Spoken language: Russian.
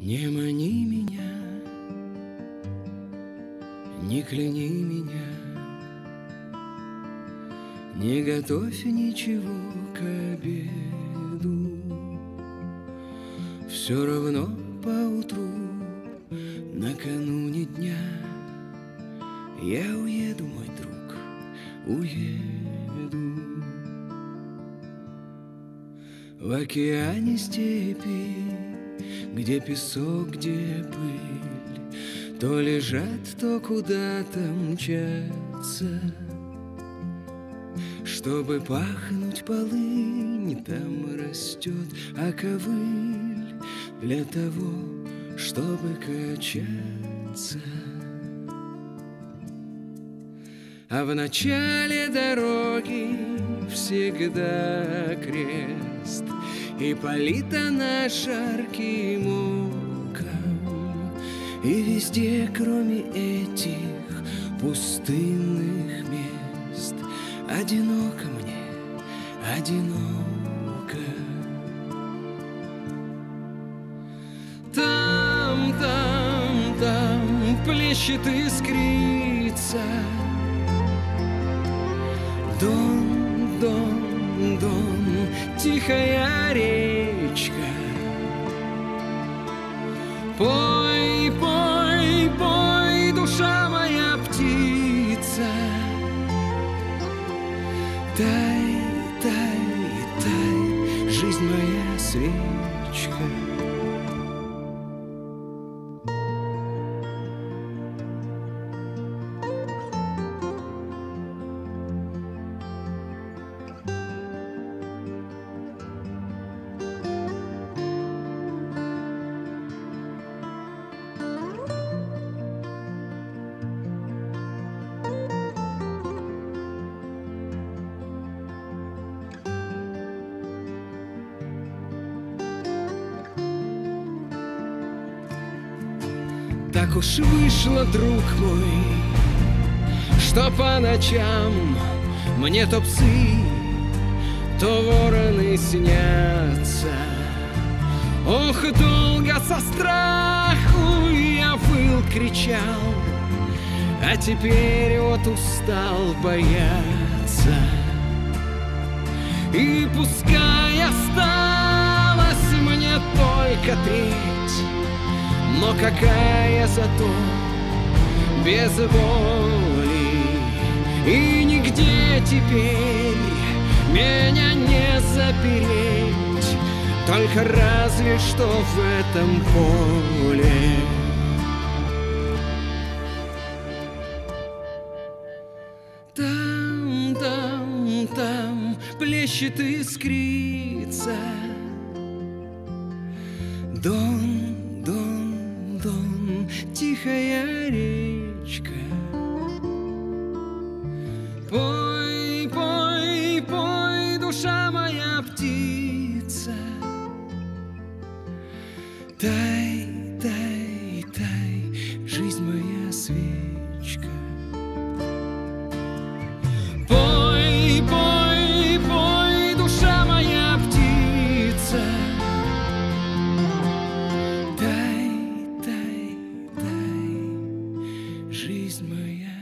Не мани меня, не кляни меня, Не готовь ничего к обеду. Все равно поутру, накануне дня, Я уеду, мой друг, уеду. В океане степи где песок, где пыль, То лежат, то куда-то мчатся. Чтобы пахнуть полынь, там растет, а ковыль Для того, чтобы качаться. А в начале дороги всегда крест — и полита на шарким оком И везде, кроме этих пустынных мест Одиноко мне, одиноко. Там, там, там плещет дон, дон тихая речка. Пой, пой, пой, душа моя птица. Тай, тай, тай, жизнь моя свечка. Так уж вышло, друг мой, что по ночам мне то псы, то вороны снятся. Ох, долго со страху я выл, кричал, а теперь вот устал бояться. И пускай осталось мне только треть, но какая зато без воли? И нигде теперь меня не запереть Только разве что в этом поле. Там, там, там плещет искрица. Дон тихая речка. Пой, пой, пой, душа моя птица. Так my eyes.